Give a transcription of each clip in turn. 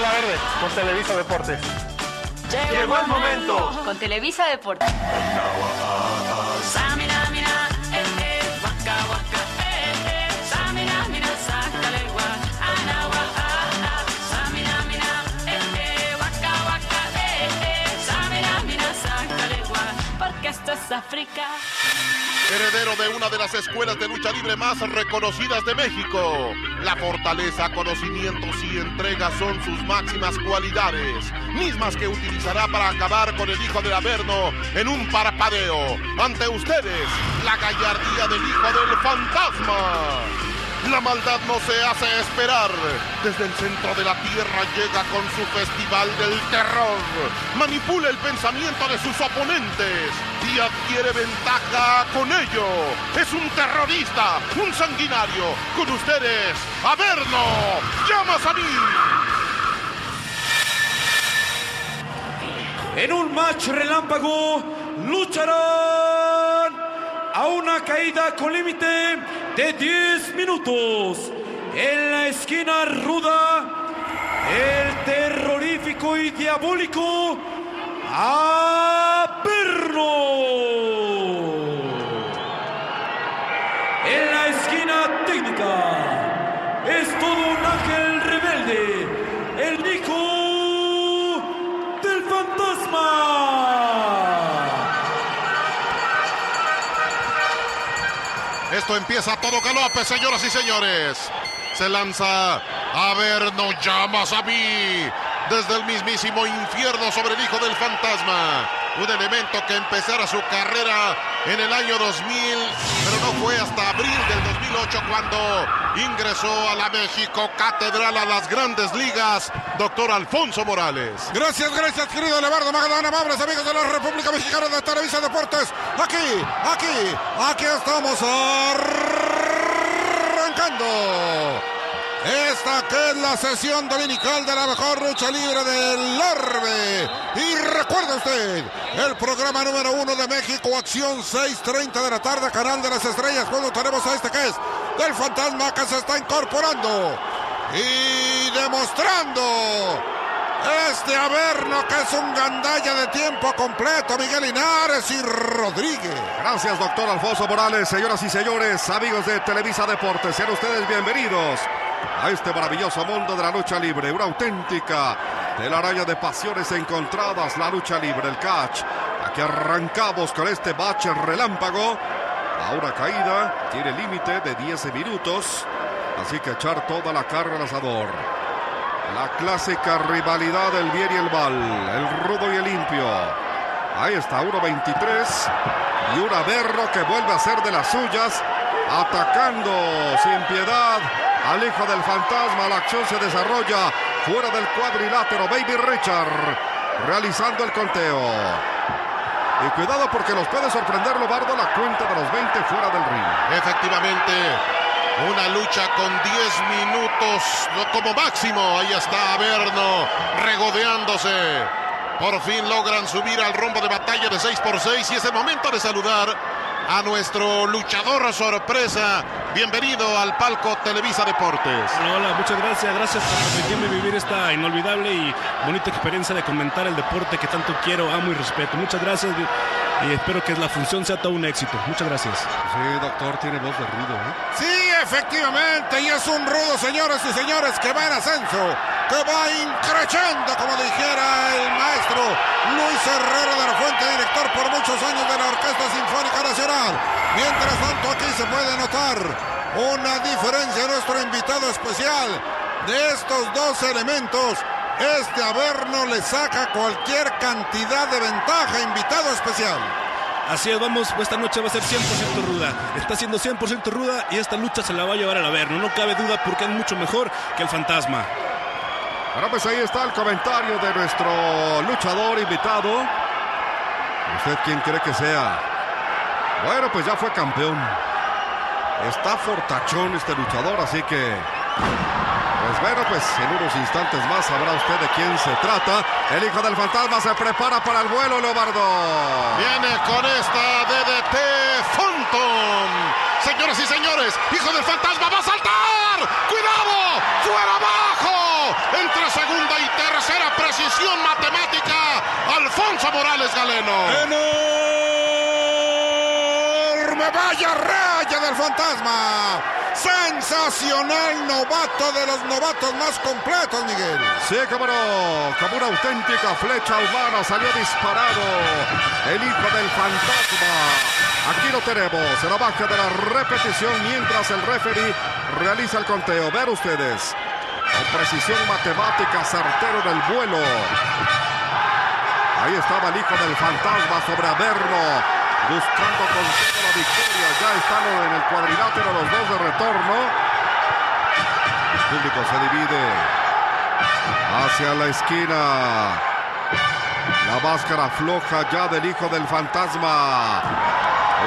la verde con Televisa Deportes. Llegó el momento. Con Televisa Deportes. Porque esto es África. Heredero de una de las escuelas de lucha libre más reconocidas de México. La fortaleza, conocimientos y entrega son sus máximas cualidades, mismas que utilizará para acabar con el hijo de Averno en un parpadeo. Ante ustedes, la gallardía del hijo del fantasma. La maldad no se hace esperar. Desde el centro de la tierra llega con su festival del terror. Manipula el pensamiento de sus oponentes y adquiere ventaja con ello. Es un terrorista, un sanguinario. Con ustedes, Averno, llamas a mí. En un match relámpago lucharán a una caída con límite de 10 minutos. En la esquina ruda, el terrorífico y diabólico Averno. Es todo un ángel rebelde, el hijo del fantasma. Esto empieza a todo galope, señoras y señores. Se lanza a ver, no llamas a mí. Desde el mismísimo infierno sobre el hijo del fantasma. Un elemento que empezara su carrera en el año 2000, pero no fue hasta abril del 2008 cuando ingresó a la México Catedral a las grandes ligas, doctor Alfonso Morales. Gracias, gracias, querido Leonardo Magdalena, amables amigos de la República Mexicana de Televisa Deportes. Aquí, aquí, aquí estamos arrancando. Esta que es la sesión dominical de la mejor lucha libre del orbe. Y recuerde usted, el programa número uno de México, acción 6.30 de la tarde, canal de las estrellas, cuando tenemos a este que es del fantasma que se está incorporando y demostrando este Averno que es un gandalla de tiempo completo, Miguel Linares y Rodríguez. Gracias, doctor Alfonso Morales. Señoras y señores, amigos de Televisa Deportes, sean ustedes bienvenidos a este maravilloso mundo de la lucha libre. Una auténtica telaraña de pasiones encontradas, la lucha libre, el catch. Aquí arrancamos con este match relámpago. A una caída, tiene límite de 10 minutos. Así que echar toda la carga al asador. La clásica rivalidad del bien y el mal, el rudo y el limpio. Ahí está, 1.23 y un Averno que vuelve a ser de las suyas, atacando sin piedad al hijo del fantasma. La acción se desarrolla fuera del cuadrilátero. Baby Richard realizando el conteo. Y cuidado porque nos puede sorprender Lobardo la cuenta de los 20 fuera del ring. Efectivamente, una lucha con 10 minutos como máximo. Ahí está Averno regodeándose. Por fin logran subir al rombo de batalla de 6 por 6 y es el momento de saludar a nuestro luchador sorpresa. Bienvenido al palco Televisa Deportes. Hola, hola, muchas gracias. Gracias por permitirme vivir esta inolvidable y bonita experiencia de comentar el deporte que tanto quiero, amo y respeto. Muchas gracias y espero que la función sea todo un éxito. Muchas gracias. Sí, doctor, tiene voz de rudo, ¿eh? Sí, efectivamente, y es un rudo, señores y señores, que va en ascenso, que va increciendo, como dijera el maestro Luis Herrera de la Fuente, director por muchos años de la Orquesta Sinfónica Nacional. Mientras tanto, aquí se puede notar una diferencia en nuestro invitado especial de estos dos elementos. Este Averno le saca cualquier cantidad de ventaja, invitado especial. Así es, vamos, esta noche va a ser 100% ruda. Está siendo 100% ruda y esta lucha se la va a llevar al Averno. No cabe duda porque es mucho mejor que el fantasma. Bueno, pues ahí está el comentario de nuestro luchador invitado. ¿Usted quién cree que sea? Bueno, pues ya fue campeón. Está fortachón este luchador, así que... Pues bueno, pues en unos instantes más sabrá usted de quién se trata. El hijo del fantasma se prepara para el vuelo, Leobardo. Viene con esta DDT Phantom. Señoras y señores, hijo del fantasma va a saltar. ¡Cuidado! ¡Fuera abajo! entre segunda y tercera precisión matemática. Alfonso Morales Galeno. ¡Enorme vaya raya del fantasma! Sensacional novato de los novatos más completos, Miguel. Sí, cómo no, como una auténtica flecha humana salió disparado el hijo del fantasma. Aquí lo tenemos, en la baja de la repetición mientras el referee realiza el conteo. Ver ustedes, con precisión matemática, certero en el vuelo. Ahí estaba el hijo del fantasma sobre Averno buscando con victoria. Ya están en el cuadrilátero los dos de retorno. El público se divide hacia la esquina. La máscara floja ya del hijo del fantasma.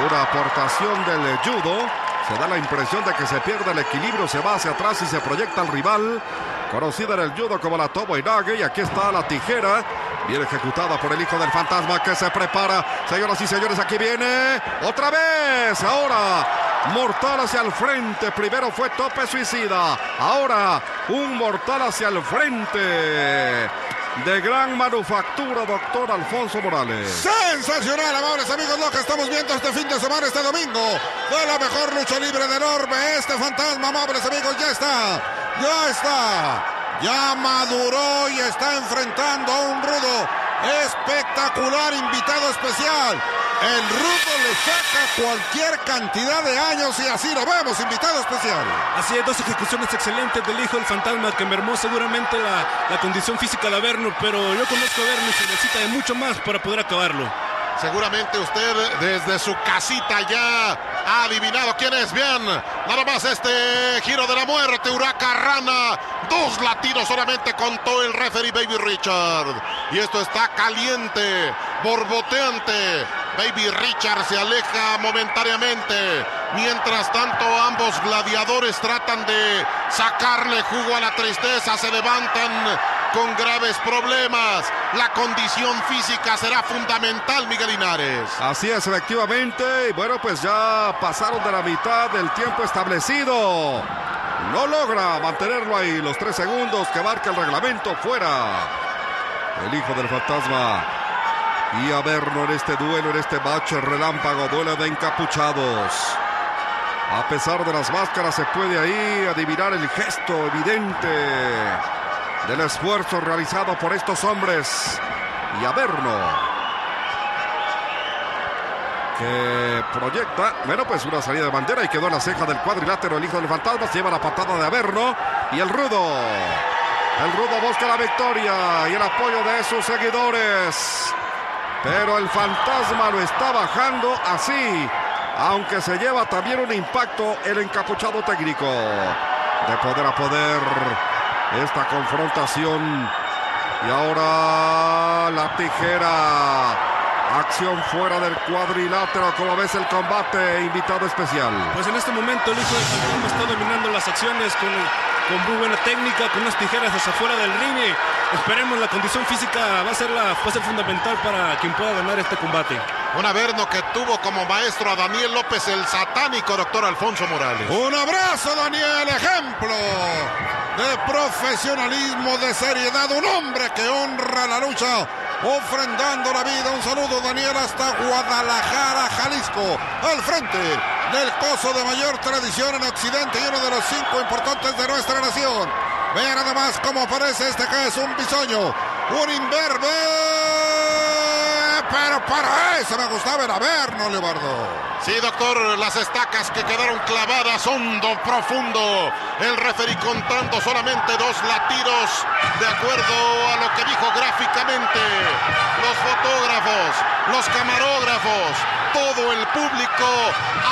Una aportación del judo. Se da la impresión de que se pierde el equilibrio, se va hacia atrás y se proyecta al rival. Conocida en el judo como la Tobo Inage. Y aquí está la tijera. Bien ejecutada por el hijo del fantasma que se prepara. Señoras y señores, aquí viene otra vez. Ahora, mortal hacia el frente. Primero fue tope suicida. Ahora, un mortal hacia el frente. De gran manufactura, doctor Alfonso Morales. Sensacional, amables amigos, lo que estamos viendo este fin de semana, este domingo. Fue la mejor lucha libre de Norbe. Este fantasma, amables amigos, ya está. Ya está ya maduró y está enfrentando a un rudo espectacular invitado especial. El rudo le saca cualquier cantidad de años y así lo vemos, invitado especial. Así es, dos ejecuciones excelentes del hijo del fantasma que mermó seguramente la, la condición física de Averno, pero yo conozco a Averno y se necesita de mucho más para poder acabarlo. Seguramente usted desde su casita ya ha adivinado quién es. Bien, nada más este giro de la muerte, Huraca Rana. Dos latidos solamente contó el referee Baby Richard. Y esto está caliente, borboteante. Baby Richard se aleja momentáneamente. Mientras tanto, ambos gladiadores tratan de sacarle jugo a la tristeza. Se levantan con graves problemas. La condición física será fundamental, Miguel Linares. Así es, efectivamente. Y bueno, pues ya pasaron de la mitad del tiempo establecido. No logra mantenerlo ahí los tres segundos que marca el reglamento fuera. El hijo del fantasma. Y a verlo en este duelo, en este bache relámpago, duelo de encapuchados. A pesar de las máscaras, se puede ahí adivinar el gesto evidente del esfuerzo realizado por estos hombres. Y Averno, que proyecta, bueno, pues una salida de bandera y quedó en la ceja del cuadrilátero. El hijo del fantasma lleva la patada de Averno y el rudo. El rudo busca la victoria y el apoyo de sus seguidores. Pero el fantasma lo está bajando así, aunque se lleva también un impacto el encapuchado técnico. De poder a poder esta confrontación. Y ahora la tijera. Acción fuera del cuadrilátero. Como ves el combate, invitado especial. Pues en este momento el hijo del fantasma está dominando las acciones con, con muy buena técnica, con unas tijeras hacia afuera del ring. Esperemos la condición física va a ser la va a ser fundamental para quien pueda ganar este combate. Un Averno que tuvo como maestro a Daniel López, el satánico doctor Alfonso Morales. Un abrazo, Daniel, ejemplo de profesionalismo, de seriedad, un hombre que honra la lucha, ofrendando la vida. Un saludo, Daniel, hasta Guadalajara, Jalisco, al frente del coso de mayor tradición en Occidente y uno de los cinco importantes de nuestra nación. Vean nada más cómo aparece este que es un bisoño, un imberbe, pero para eso me gustaba el Averno, Leobardo. Sí, doctor, las estacas que quedaron clavadas hondo, profundo. El referí contando solamente dos latidos de acuerdo a lo que dijo gráficamente. Los fotógrafos, los camarógrafos, todo el público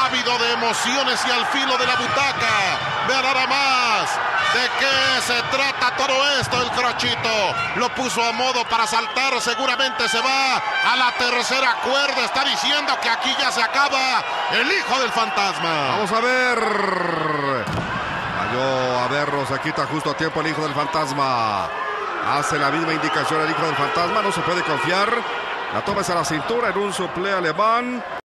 ávido de emociones y al filo de la butaca. Vean nada más de qué se trata todo esto. El crochito lo puso a modo para saltar. Seguramente se va a la tercera cuerda. Está diciendo que aquí ya se acaba el hijo del fantasma. Vamos a ver. Cayó a verlo, se quita justo a tiempo el hijo del fantasma. Hace la misma indicación el hijo del fantasma, no se puede confiar. La toma a la cintura en un suple alemán.